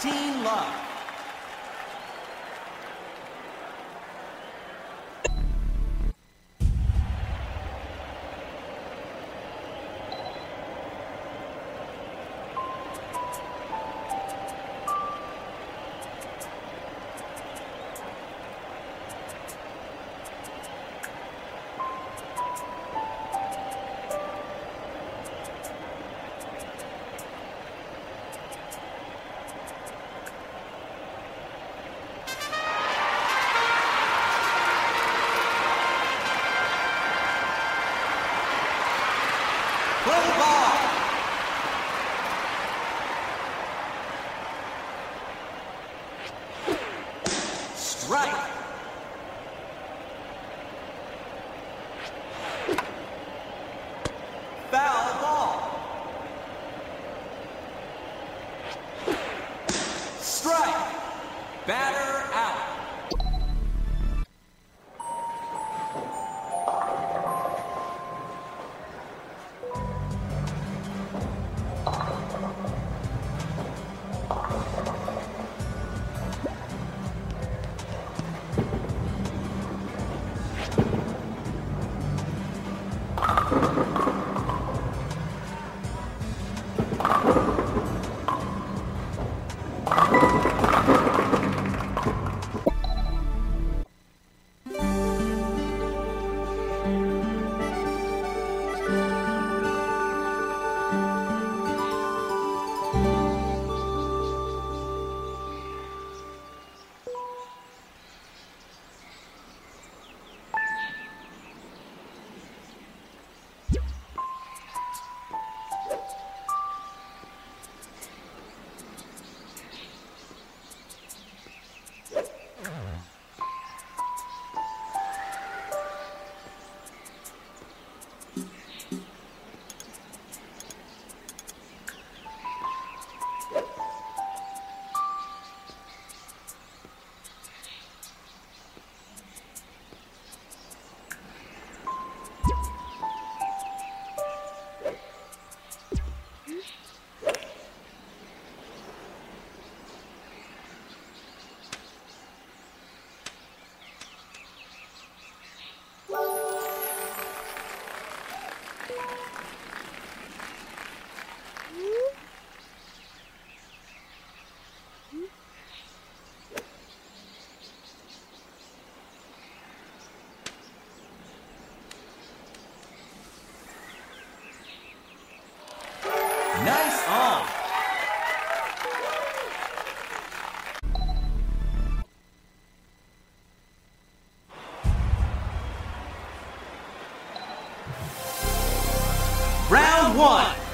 15 love. Strike. Foul ball. Strike. Batter Nice. Round one.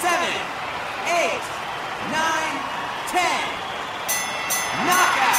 seven, eight, nine, ten. Knockout!